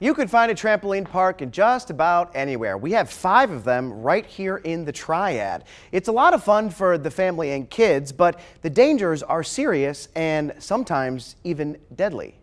You can find a trampoline park in just about anywhere. We have five of them right here in the Triad. It's a lot of fun for the family and kids, but the dangers are serious and sometimes even deadly.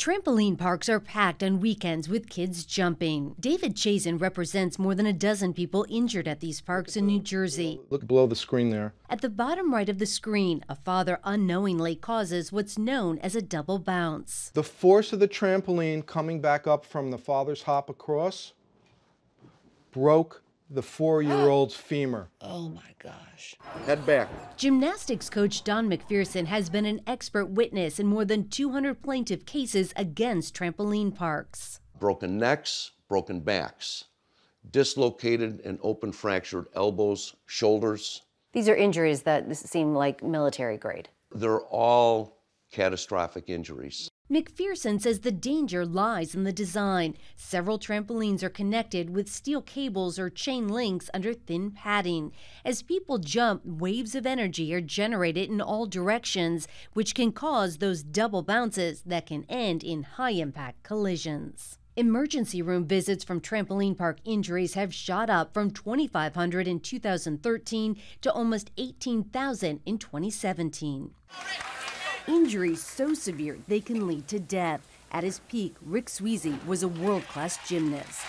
Trampoline parks are packed on weekends with kids jumping. David Chazen represents more than a dozen people injured at these parks in New Jersey. Look below the screen there. At the bottom right of the screen, a father unknowingly causes what's known as a double bounce. The force of the trampoline coming back up from the father's hop across broke the four-year-old's femur. Oh my gosh. Head back. Gymnastics coach Don McPherson has been an expert witness in more than 200 plaintiff cases against trampoline parks. Broken necks, broken backs, dislocated and open fractured elbows, shoulders. These are injuries that seem like military grade. They're all catastrophic injuries. McPherson says the danger lies in the design. Several trampolines are connected with steel cables or chain links under thin padding. As people jump, waves of energy are generated in all directions, which can cause those double bounces that can end in high impact collisions. Emergency room visits from trampoline park injuries have shot up from 2,500 in 2013 to almost 18,000 in 2017. Injuries so severe they can lead to death. At his peak, Rick Sweezy was a world class gymnast.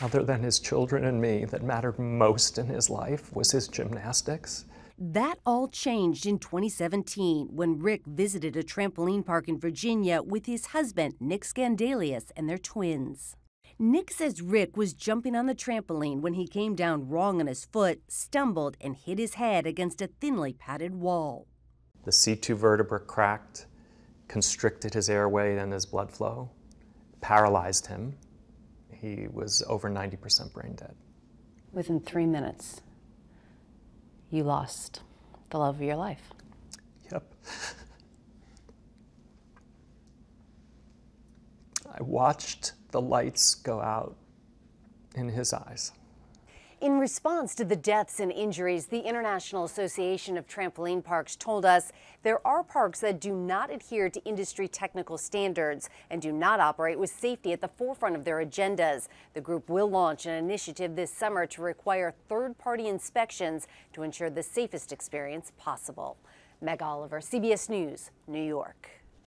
Other than his children and me, that mattered most in his life was his gymnastics. That all changed in 2017 when Rick visited a trampoline park in Virginia with his husband, Nick Scandalius, and their twins. Nick says Rick was jumping on the trampoline when he came down wrong on his foot, stumbled, and hit his head against a thinly padded wall. The C2 vertebra cracked, constricted his airway and his blood flow, paralyzed him. He was over 90% brain dead. Within three minutes, you lost the love of your life. Yep. I watched the lights go out in his eyes. In response to the deaths and injuries, the International Association of Trampoline Parks told us there are parks that do not adhere to industry technical standards and do not operate with safety at the forefront of their agendas. The group will launch an initiative this summer to require third-party inspections to ensure the safest experience possible. Meg Oliver, CBS News, New York.